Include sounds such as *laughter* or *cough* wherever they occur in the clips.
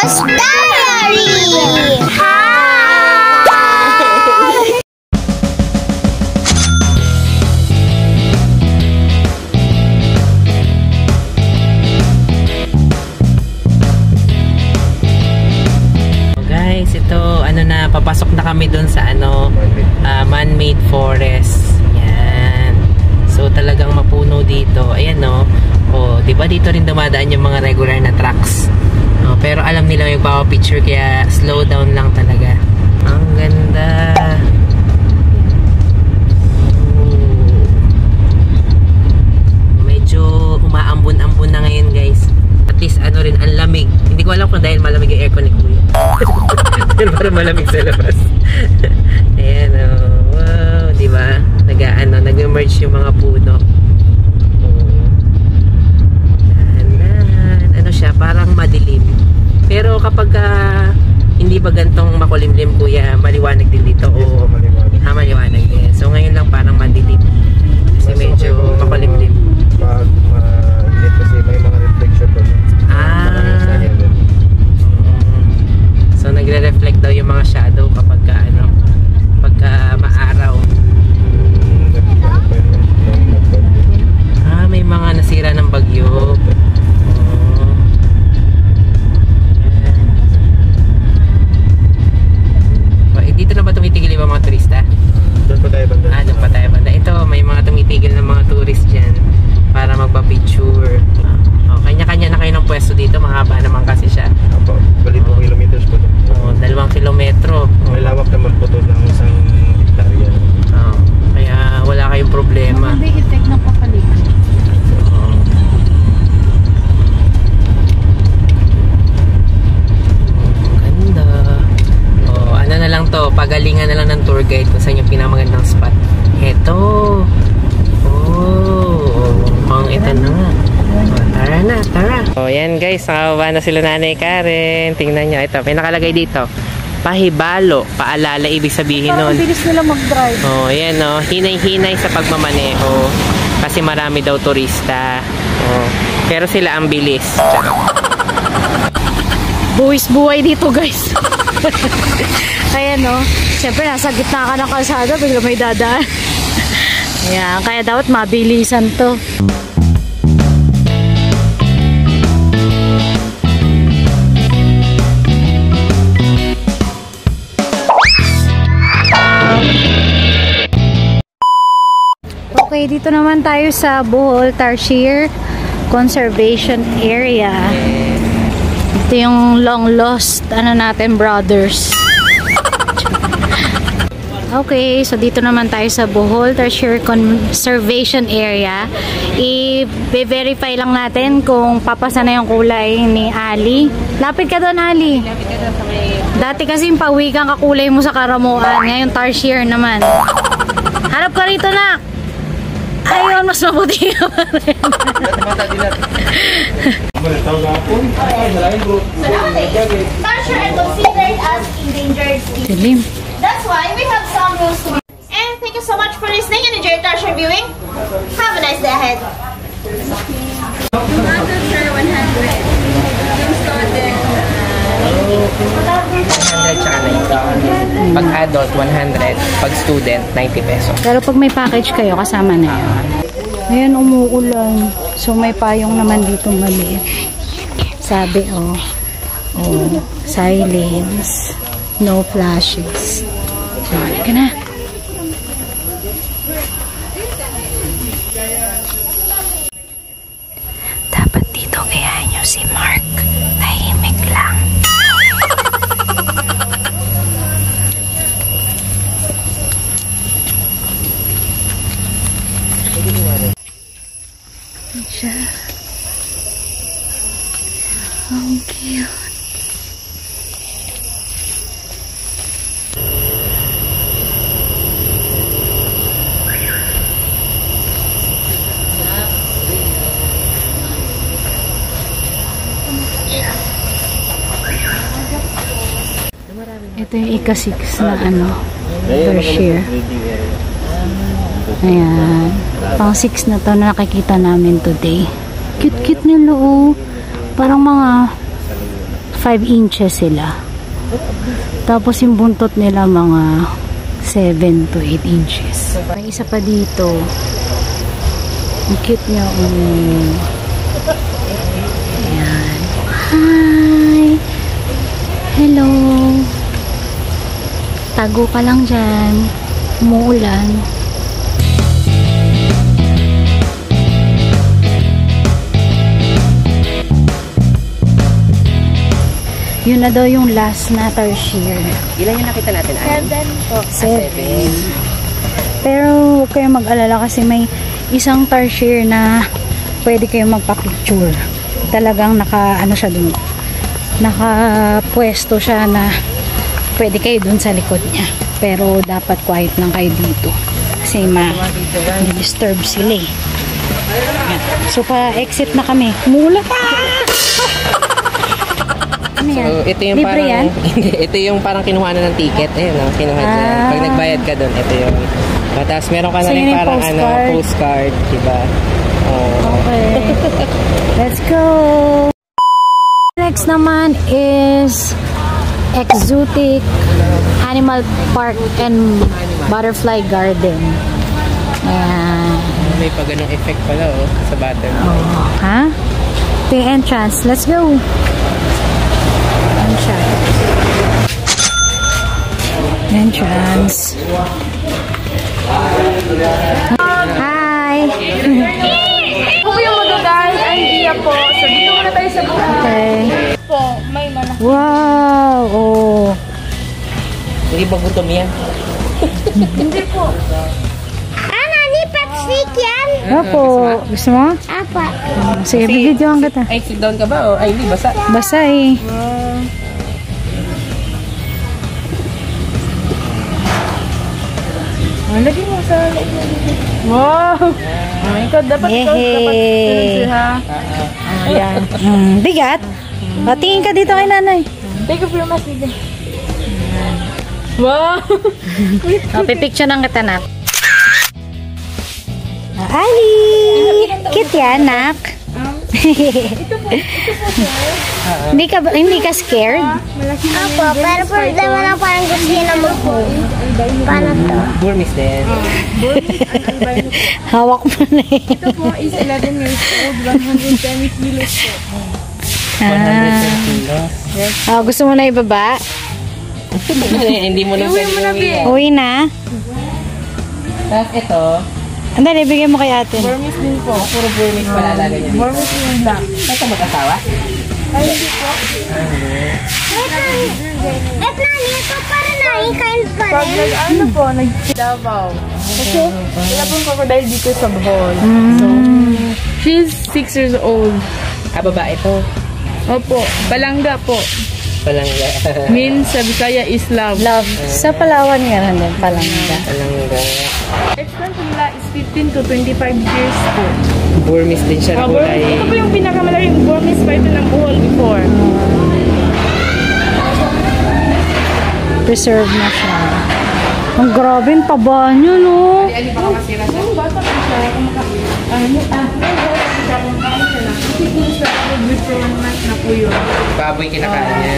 Rose Diary! Guys, ito, ano na, papasok na kami dun sa ano, uh, man-made forest. Yan. So, talagang mapuno dito. Ayan, no? Oh, di ba dito rin dumadaan yung mga regular na trucks? Oh, pero alam nila yung picture kaya slow down lang talaga. Ang ganda. Oh. Medyo umaambon-ambon na ngayon guys. At least ano rin, ang lamig. Hindi ko alam kung dahil malamig yung aircon ni Kuya. *laughs* Pero parang malamig sa labas. *laughs* Ayan. Oh. Wow, di ba? Nag, ano, nag-emerge yung mga puno. Oh. Dahan, ano siya, parang madilim. Kapag uh, hindi ba gantong makulimlim kuya, maliwanag din dito Yes, o maliwanag. ha, maliwanag din. So ngayon lang parang madilim. Kasi Mas okay medyo kung makulimlim. Pag mainit kasi may mga reflection doon. Ah. Heaven. So nagre-reflect daw yung mga shadow kapag ka, ano, pagka maaraw. Mm. Ah, may mga nasira ng bagyo. Guys, nakababa na sila nanay Karen. Tingnan nyo, ito, may nakalagay dito. Pahibalo, paalala, ibig sabihin Parang nun. ang bilis nila mag-drive. Oh, yan oh. Hinay-hinay sa pagmamaneho. Kasi marami daw turista. Oh. Pero sila ang bilis. *laughs* Buwis buhay dito guys. *laughs* Kaya no, siyempre nasa gitna ka ng kalsada, bigla may dadaan. *laughs* Ayan, kaya dapat mabilisan to. Okay, dito naman tayo sa Bohol Tarsier Conservation Area. Ito yung long lost, ano natin, brothers. *laughs* Okay, so dito naman tayo sa Bohol Tertiary Conservation Area. I-verify lang natin kung papasa na yung kulay ni Ali. Lapit ka doon, Ali. Dati kasi yung pawikan ka kulay mo sa Karamuan. Ngayon, Tarsier naman. Harap ka rito, nak. Ayun, mas mabuti ka pa rin. Tarsier are considered as endangered species. Dilim. That's why we have some rules to And thank you so much for listening and enjoy Tarsier viewing. Have a nice day ahead. Pag adult, 100. Pag student, 90 pesos. Pero pag may package kayo, kasama na yun. Ngayon umuulan. So may payong naman dito maliit. Sabi oh, oh, silence, no flashes. So, halika na. Ito yung ika-6 na ano, Berkshire. Ayan. Pang 6 na to na nakikita namin today. Cute-cute nila oh. Parang mga 5 inches sila. Tapos yung buntot nila mga 7 to 8 inches. May isa pa dito. Ang cute niya. Oh. Ayan. Hi! Hello! Tago ka lang dyan. Umuulan. Yun na daw yung last na tertiary. Ilan yung nakita natin? Seven po. Seven. Pero huwag kayong mag-alala kasi may isang tertiary na pwede kayong magpa-picture. Talagang naka, ano siya dun, nakapwesto siya na pwede kayo dun sa likod niya. Pero dapat quiet lang kayo dito. Kasi ma-disturb sila eh. So pa-exit na kami. Mula pa! *laughs* ano yan? So, ito yung Libre parang, yan? *laughs* Ito yung parang kinuha na ng ticket. Ayun, no? kinuha dyan. Ah. Pag nagbayad ka doon, ito yung... Oh, tapos meron ka na So, rin parang ano, postcard. postcard, diba? Oh. Okay. *laughs* Let's go! Next naman is Exotic Animal Park and Butterfly Garden. Ayan. May pa ganong effect pala, oh, sa button. Oh, ha? Yung entrance. Let's go! Entrance. Entrance. Hi! po yung magagahan ang iya po. So, dito muna tayo sa buhay Okay. po. May malaki. Wow! Oh. Hindi ba gutom yan? Hindi po. Ano, ni Patsik yan? Opo. Gusto mo? Apa. Sige, bibidyoan kita. Ay, sit down ka ba? O, ay, hindi, basa. Basta eh. Ang lagi mo sa loob. Wow! Oh my God, dapat ikaw dapat sunod ha. Ayan. Mm, bigat. O, tingin ka dito kay nanay. Take off your mask. Wow! *laughs* O, pipicture ng kita, nak. Ah, Ali! Cute yan, nak. *laughs* hindi ka ba- hindi ka scared? Apo, pero problema lang parang gusto na mag-home. Paano to? Burmese din. *laughs* Hawak mo na eh. Ito po is 11 years old, 110 kilos po. 110 Ah, kilos. Ah, gusto mo na ibaba? *laughs* hindi mo na Iuwi mo na. Uwi na? Tapos ito, Andali, bigyan mo kay ate. Burmese din po. puro Burmese pala alaga niya. Burmese yung black. Ito mag-asawa? Et nani, ito para na, kind pa Pag rin. nag, ano po, nag-Davao. Kasi, wala pong crocodile dito sa Bohol. Mm. So, she's 6 years old. Ah, babae to. Opo, palangga po. Palangga. Means *laughs* sa Bisaya is love. Love. Sa Palawan nga rin din, palangga. Palangga. Lifespan nila is 15 to 25 years po. Burmese din siya na Uh, Burmese, kulay. ito po yung pinakamalaking Burmese python ng Bohol before. Preserve na siya. Ang grabe, ang taba niya, no? Siya. Yung bata po siya. Ano, ah, Baboy kinakain niya.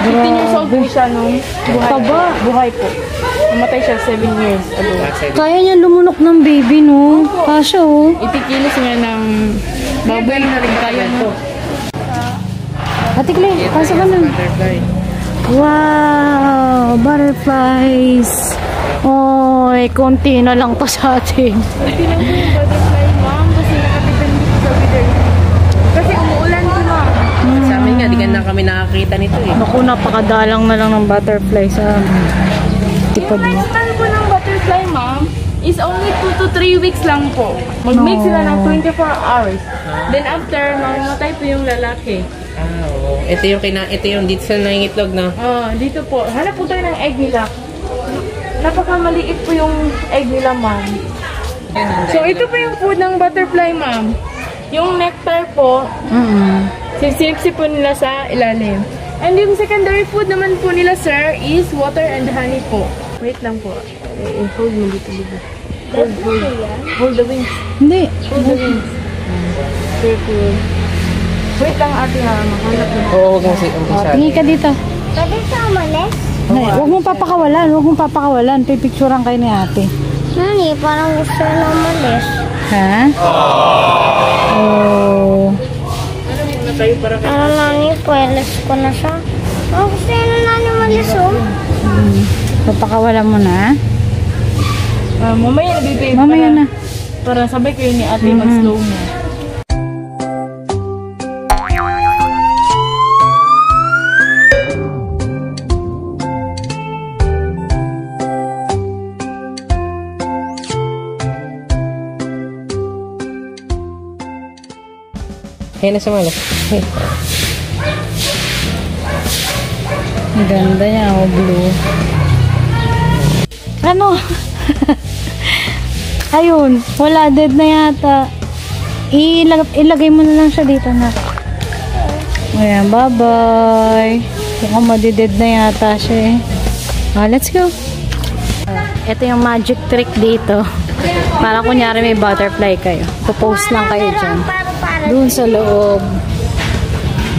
15 years old po siya nung buhay. Taba. Buhay po. Namatay siya 7 years ago. Kaya niya lumunok ng baby, no? Kasha, oh. 80 kilos nga ng baboy na rin kaya po. Ate Clay, pasok ka na. butterfly. Wow! Butterflies! Oy, konti na lang to sa atin. Hindi lang yung butterfly, ma'am, kasi nakadepende po sa weather. Kasi umuulan po, ma'am. Sa amin nga, di ka na kami nakakita nito eh. Naku, napakadalang na lang ng butterfly sa tipod Yung mo. lifespan po ng butterfly, ma'am, is only 2 to 3 weeks lang po. Mag-make sila ng 24 hours. Then after, mamamatay po yung lalaki. Ah, oo. Ito yung, kina ito yung dito sa nangingitlog na. Ah, dito po. Hanap po tayo ng egg nila. Napakamaliit po yung egg nila, ma'am. So, ito po yung food ng butterfly, ma'am. Yung nectar po, Mm Sinisipsip po nila sa ilalim. And yung secondary food naman po nila, sir, is water and honey po. Wait lang po. Eh, hold mo dito, dito. Hold, hold. Hold the wings. Hindi. Hold the wings. Careful. Wait lang, ate, ha. Mahanap na. Oo, huwag mo si umpisa. tingin ka dito. Pwede sa umalis? Huwag mong papakawalan, huwag mong papakawalan. Pipicturean kayo ni ate. Nani, parang gusto na umalis. Ha? Oh. Ano nani, pwelis ko na siya. Oh, gusto na nani umalis oh. Papakawalan mo na. Ah, mamaya na, baby. Mamaya para, na. Para sabay kayo ni ate Mhm. mag-slow mo. Kaya na sumala. Hey. Ang ganda niya, oh, blue. Ano? *laughs* Ayun, wala, dead na yata. Ilag ilagay mo na lang siya dito na. Ayan, bye-bye. Mukhang madided na yata siya eh. Ah, let's go. Ito yung magic trick dito. Para kunyari may butterfly kayo. Popost lang kayo dyan. Doon sa loob.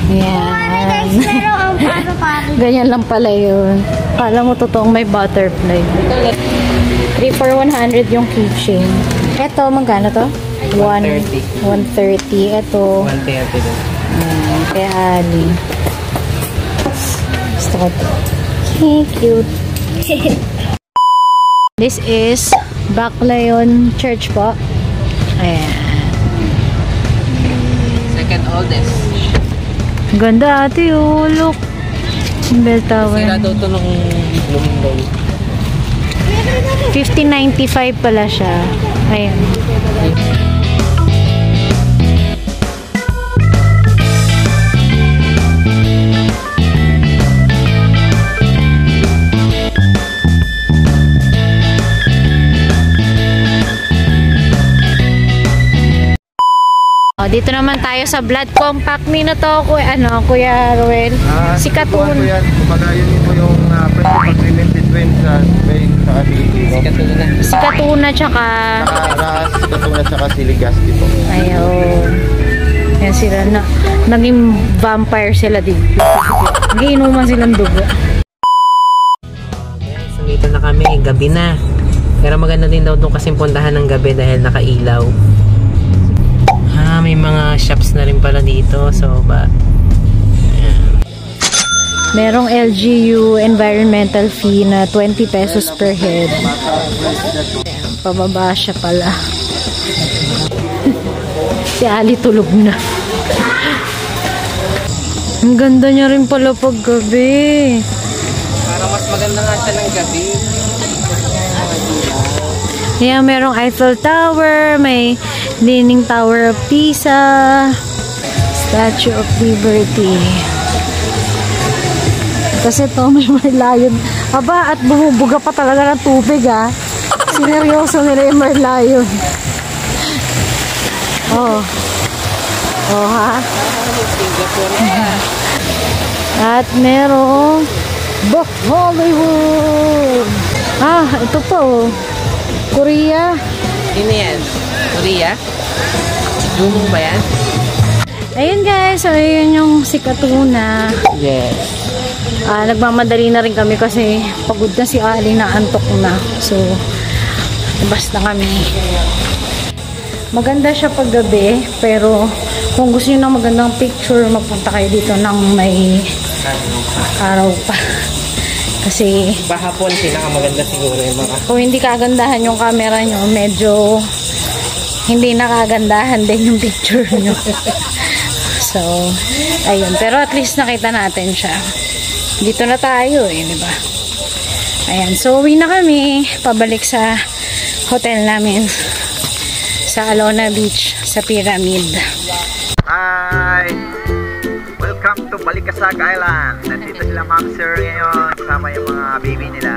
Ayan. Ang paano-paano. Ganyan lang pala yun. Kala mo totoong may butterfly. 3 for 100 yung keychain. Ito, magkano to? 130. 130. Ito, 130 din. um, kay Ali. Gusto ko to. Okay, cute. *laughs* This is Baclayon Church po. Ayan. Second oldest. Ganda ate, oh. Look. Bell tower. Sira daw to nung daw. 1595 pala siya. Ayan. Dito naman tayo sa blood compact ni na to, kuya, ano, Kuya Ruel. Ah, si Katun. ko yan. Kumbaga yun po yung uh, friendship agreement between sa Spain sa Pilipino. Sikat to na. Si Katuna, tsaka... Saka Ras, Katuna, saka Siligasti po. Ayun. Yan sila na. Naging vampire sila dito. Nagiinuman silang dugo. So dito na kami, gabi na. Pero maganda din daw itong kasing puntahan ng gabi dahil nakailaw. May mga shops na rin pala dito. So, ba... Merong LGU environmental fee na 20 pesos per head. Ayan, pababa siya pala. *laughs* si Ali tulog na. Ang ganda niya rin pala pag gabi. Parang mas maganda nga siya ng gabi. Ayan, merong Eiffel Tower, may Leaning Tower of Pisa, Statue of Liberty. Kasi to may Merlion. Aba, at bumubuga pa talaga ng tubig ah. Sineryoso nila yung Merlion. Oh. Oh ha? At merong Book Hollywood. Ah, ito po. Korea. Sino yan? Korea? Lumong ba yan? Ayun guys, so ayun yung si Katuna. Yes. Ah, nagmamadali na rin kami kasi pagod na si Ali na antok na. So, labas na kami. Maganda siya pag gabi, pero kung gusto niyo ng magandang picture, mapunta kayo dito ng may araw pa. *laughs* Kasi Bahapon, pinakamaganda siguro yung mga... kung hindi kagandahan yung camera nyo, medyo hindi nakagandahan din yung picture nyo. so, ayun. Pero at least nakita natin siya. Dito na tayo eh, di ba? Ayan. So, uwi na kami. Pabalik sa hotel namin sa Alona Beach, sa Pyramid. Hi! Welcome to Balikasag Island. Nandito sila Ma'am Sir ngayon kasama yung mga baby nila.